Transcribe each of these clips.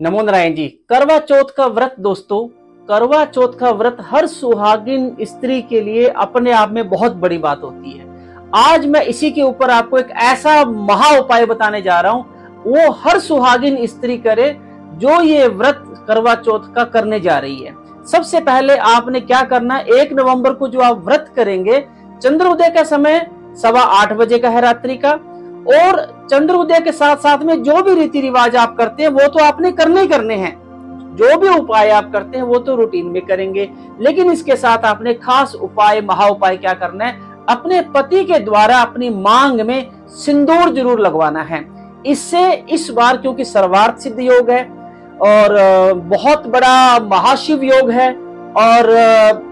नमो नारायण जी, करवा चौथ का व्रत दोस्तों, करवा चौथ का व्रत हर सुहागिन स्त्री के लिए अपने आप में बहुत बड़ी बात होती है। आज मैं इसी के ऊपर आपको एक ऐसा महा उपाय बताने जा रहा हूँ, वो हर सुहागिन स्त्री करे जो ये व्रत करवा चौथ का करने जा रही है। सबसे पहले आपने क्या करना, एक नवंबर को जो आप व्रत करेंगे चंद्रोदय का समय सवा आठ बजे का है रात्रि का और चंद्र उदय के साथ साथ में जो भी रीति रिवाज आप करते हैं, वो तो आपने करने ही करने हैं। जो भी उपाय आप करते हैं, वो तो रूटीन में करेंगे। लेकिन इसके साथ आपने खास उपाय, महा उपाय क्या करना है? अपने पति के द्वारा अपनी मांग में सिंदूर ज़रूर लगवाना है। इससे इस बार क्योंकि सर्वार्थ सिद्ध योग है और बहुत बड़ा महाशिव योग है और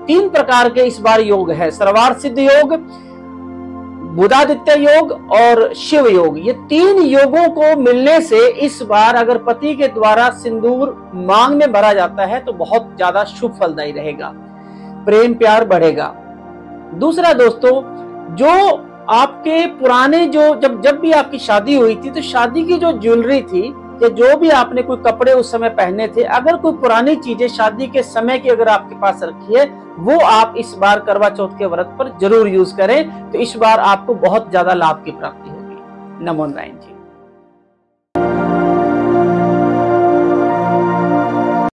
तीन प्रकार के इस बार योग है। सर्वार्थ सिद्ध योग बुधादित्य योग और शिव योग, ये तीन योगों को मिलने से इस बार अगर पति के द्वारा सिंदूर मांग में भरा जाता है तो बहुत ज़्यादा शुभ फलदायी रहेगा, प्रेम प्यार बढ़ेगा। दूसरा दोस्तों, जो आपके पुराने जो, जब जब भी आपकी शादी हुई थी तो शादी की जो ज्वेलरी थी या जो भी आपने कोई कपड़े उस समय पहने थे, अगर कोई पुरानी चीज़ें शादी के समय की अगर आपके पास रखी है, वो आप इस बार करवा चौथ के व्रत पर ज़रूर यूज़ करें तो इस बार आपको बहुत ज़्यादा लाभ की प्राप्ति होगी। नमो नारायण जी।